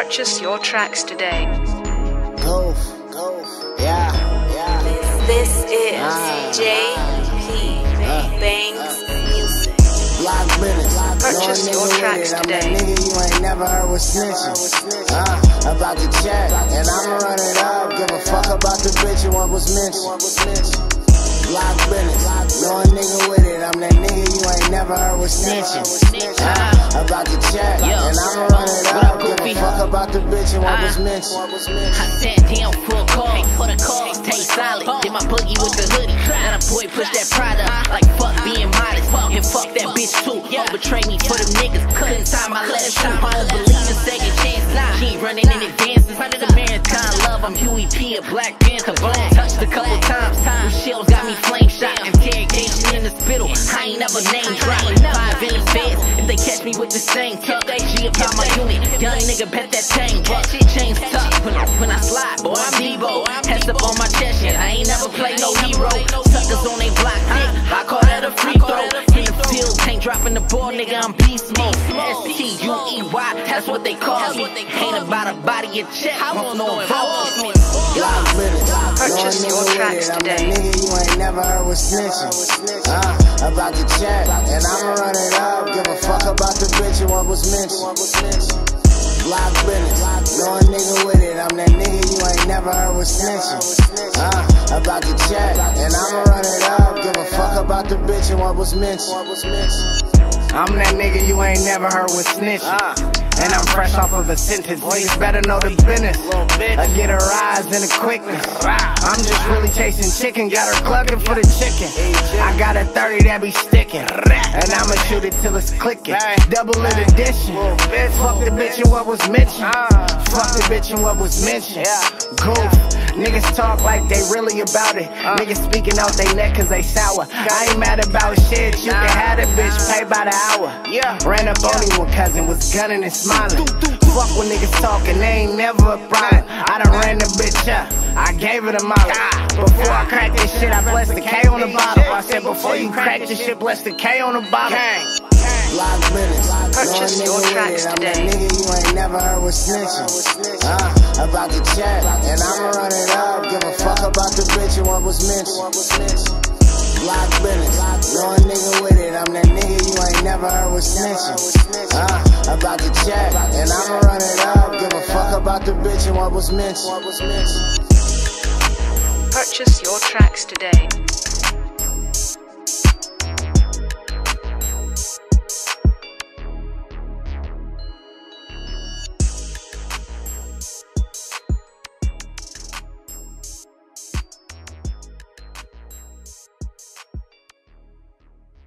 Purchase your tracks today. Goof, goof, yeah, yeah. This is Ah. JP Banks Music. Block business. Purchase no your nigga tracks with it. I'm today. that nigga you ain't never heard with snitching. Uh, about the chat, and I'ma run it up. Give a fuck about the bitch and what was mentioned. Block business. No nigga with it. I'm that nigga you ain't never heard with snitching. Uh, about the chat, and a the bitch and what was ah. mentioned. I sat down for a call, for the call, stay solid. Did my boogie with the hoodie. Now the boy push that Prada like fuck being modest. And fuck that bitch too. Don't betray me for them niggas. Couldn't time my last shoe. I believe in second chance. She ain't running in advances. The marathon love, I'm Huey P, a Black Panther. Bone touched a couple times. Them shells got me flame shot. The spittle. I ain't never name dropping. Five in the feds. If they catch me with the same, tell they G about my unit. Young nigga bet that chain. Buck chains tough. When, when I slide, boy, I'm Debo. Heads up on my chest, shit. I ain't never play no hero. Suckers on dropping the ball, nigga. I'm beast mode. S T U E Y, that's what they call me. Ain't about a body and check. I want no involvement. Block business. Purchase no your nigga tracks with it. I'm today. that nigga you ain't never heard with snitching. Uh, about the chat, and I'ma run it up. Give a fuck about the bitch and what was mentioned. Block business. No nigga with it. I'm that nigga you ain't never heard with snitching. Uh, about the chat, and I'ma run it up. Give a fuck about the bitch and what was mentioned. I'm that nigga you ain't never heard with snitching. And I'm fresh off of a sentence. Niggas better know the business. I get a rise and a quickness. I'm just really chasing chicken. Got her clucking for the chicken. I got a 30 that be sticking. And I'ma shoot it till it's clicking. Double it addition. Fuck the bitch and what was mentioned. Fuck the bitch and what was mentioned. Goof. Niggas talk like they really about it. Niggas speaking out they neck cause they sour. I ain't mad about shit. You can have the bitch pay by the hour. Yeah. Ran up on him when cousin was gunning and smiling. Fuck when niggas talking, they ain't never a problem. I done ran the bitch up. I gave it a mile. Before I cracked this shit, I blessed the K on the bottle. I said before you crack this shit, bless the K on the bottle. Block business. Purchase your tracks it. I'm that nigga you ain't never heard snitching. Uh, about the chat, and I'ma run it up. Give a fuck about the bitch and what was mentioned. Block business. No nigga with it. I'm that nigga you ain't never heard snitching. Uh, about the chat, and I'ma run it up. Give a fuck about the bitch and what was mentioned. Purchase your tracks today.